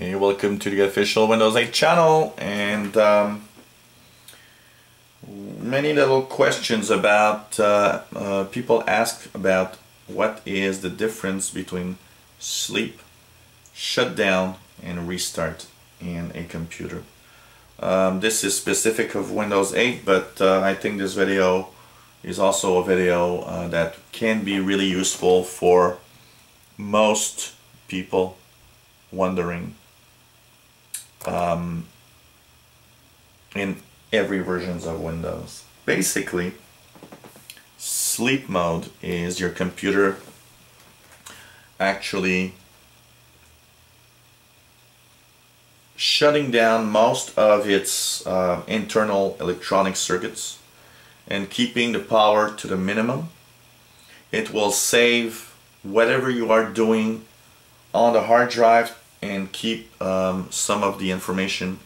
Hey, welcome to the official Windows 8 channel and um, many little questions about uh, uh, people ask about what is the difference between sleep, shutdown and restart in a computer. Um, this is specific of Windows 8 but uh, I think this video is also a video uh, that can be really useful for most people wondering um, in every versions of Windows. Basically, sleep mode is your computer actually shutting down most of its uh, internal electronic circuits and keeping the power to the minimum. It will save whatever you are doing on the hard drive and keep um, some of the information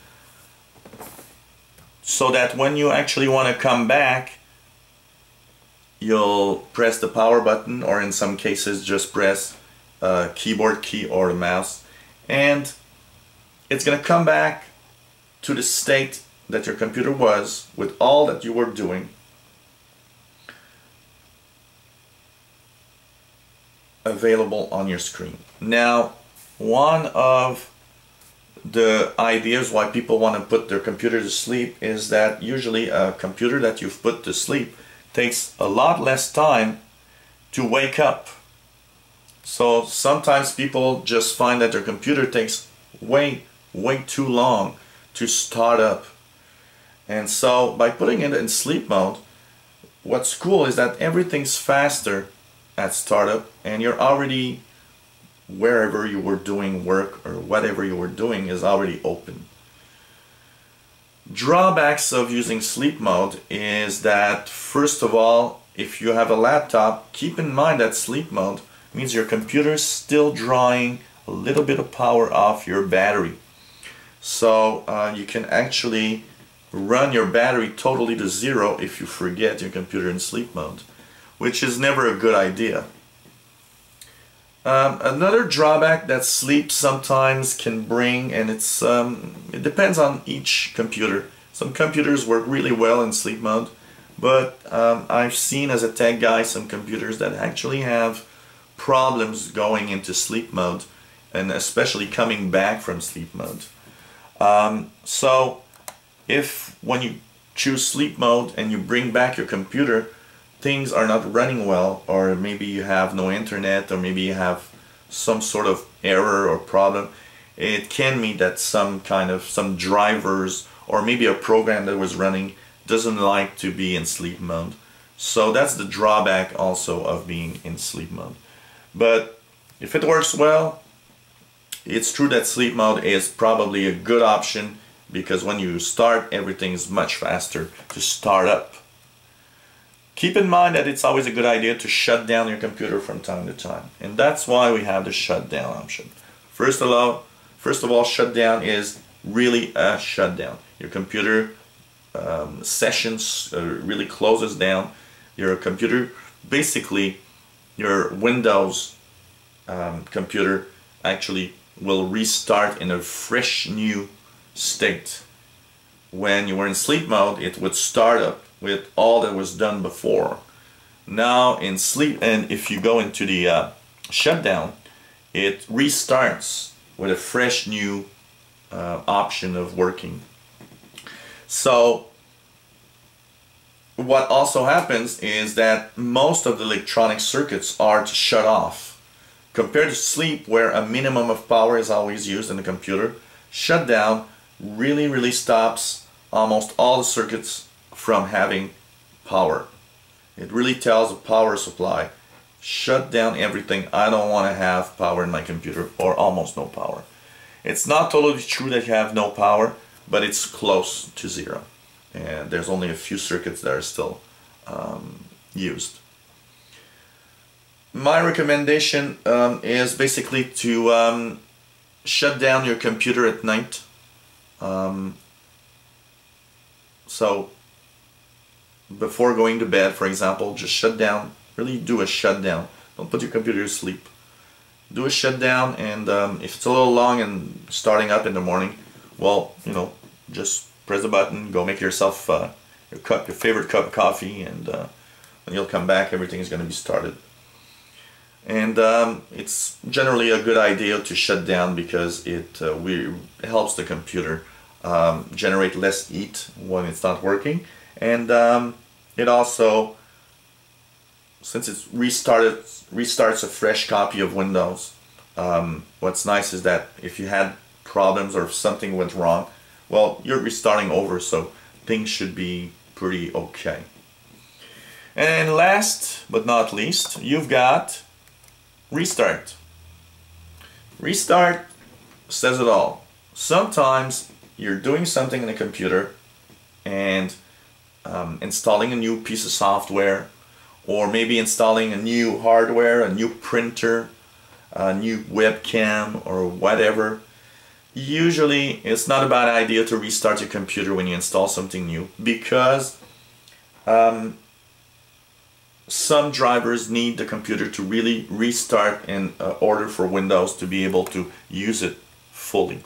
so that when you actually want to come back you'll press the power button or in some cases just press a keyboard key or the mouse and it's gonna come back to the state that your computer was with all that you were doing available on your screen. Now one of the ideas why people want to put their computer to sleep is that usually a computer that you've put to sleep takes a lot less time to wake up. So sometimes people just find that their computer takes way, way too long to start up. And so by putting it in sleep mode, what's cool is that everything's faster at startup and you're already wherever you were doing work or whatever you were doing is already open. Drawbacks of using sleep mode is that first of all if you have a laptop keep in mind that sleep mode means your computer is still drawing a little bit of power off your battery so uh, you can actually run your battery totally to zero if you forget your computer in sleep mode which is never a good idea um, another drawback that sleep sometimes can bring, and it's um, it depends on each computer. Some computers work really well in sleep mode, but um, I've seen as a tech guy some computers that actually have problems going into sleep mode, and especially coming back from sleep mode. Um, so, if when you choose sleep mode and you bring back your computer, things are not running well or maybe you have no internet or maybe you have some sort of error or problem it can mean that some kind of some drivers or maybe a program that was running doesn't like to be in sleep mode. So that's the drawback also of being in sleep mode. But if it works well it's true that sleep mode is probably a good option because when you start everything is much faster to start up Keep in mind that it's always a good idea to shut down your computer from time to time. And that's why we have the shutdown option. First of all, first of all shutdown is really a shutdown. Your computer um, sessions uh, really closes down. Your computer, basically your Windows um, computer actually will restart in a fresh new state. When you were in sleep mode, it would start up with all that was done before. Now in sleep, and if you go into the uh, shutdown, it restarts with a fresh new uh, option of working. So what also happens is that most of the electronic circuits are shut off. Compared to sleep where a minimum of power is always used in the computer, shutdown really really stops almost all the circuits from having power. It really tells the power supply, shut down everything. I don't want to have power in my computer or almost no power. It's not totally true that you have no power, but it's close to zero. And there's only a few circuits that are still um, used. My recommendation um, is basically to um, shut down your computer at night. Um, so before going to bed, for example, just shut down. Really do a shutdown. Don't put your computer to sleep. do a shutdown and um, if it's a little long and starting up in the morning well you know just press the button go make yourself uh, your cup your favorite cup of coffee and uh, when you'll come back everything is going to be started and um, it's generally a good idea to shut down because it, uh, we, helps the computer um, generate less heat when it's not working and um, it also since it's restarted restarts a fresh copy of Windows um, what's nice is that if you had problems or if something went wrong well you're restarting over so things should be pretty okay. And last but not least you've got restart. Restart says it all. Sometimes you're doing something in the computer and um, installing a new piece of software or maybe installing a new hardware, a new printer, a new webcam or whatever. Usually it's not a bad idea to restart your computer when you install something new because um, some drivers need the computer to really restart in uh, order for Windows to be able to use it fully.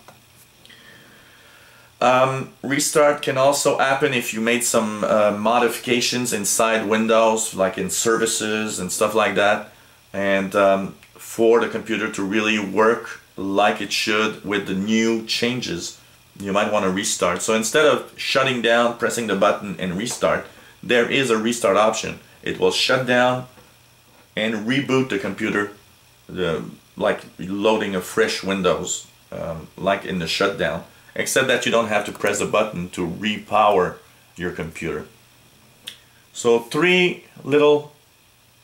Um, restart can also happen if you made some uh, modifications inside Windows, like in services and stuff like that. And um, for the computer to really work like it should with the new changes, you might want to restart. So instead of shutting down, pressing the button and restart, there is a restart option. It will shut down and reboot the computer, the, like loading a fresh Windows, um, like in the shutdown except that you don't have to press a button to repower your computer. So three little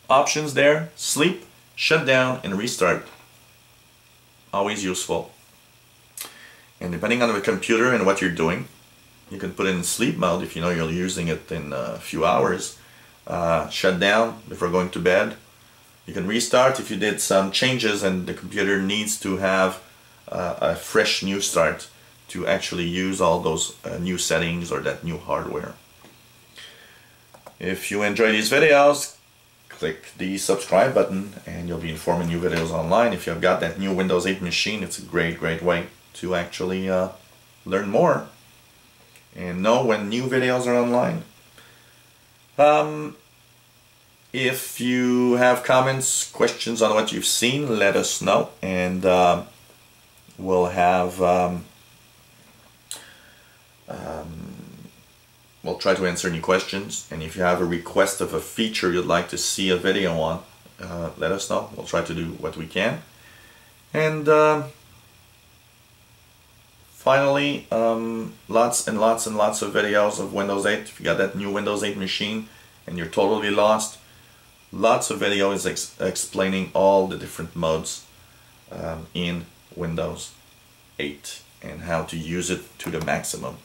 options there, sleep, shut down, and restart. Always useful. And depending on the computer and what you're doing, you can put it in sleep mode if you know you're using it in a few hours. Uh, shut down before going to bed. You can restart if you did some changes and the computer needs to have uh, a fresh new start to actually use all those uh, new settings or that new hardware. If you enjoy these videos, click the subscribe button and you'll be informed new videos online. If you've got that new Windows 8 machine, it's a great, great way to actually uh, learn more and know when new videos are online. Um, if you have comments, questions on what you've seen, let us know and uh, we'll have um, um, we'll try to answer any questions and if you have a request of a feature you'd like to see a video on uh, let us know. We'll try to do what we can. And uh, finally um, lots and lots and lots of videos of Windows 8 if you got that new Windows 8 machine and you're totally lost lots of videos ex explaining all the different modes um, in Windows 8 and how to use it to the maximum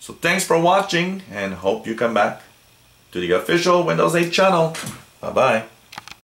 so thanks for watching and hope you come back to the official Windows 8 channel. Bye bye.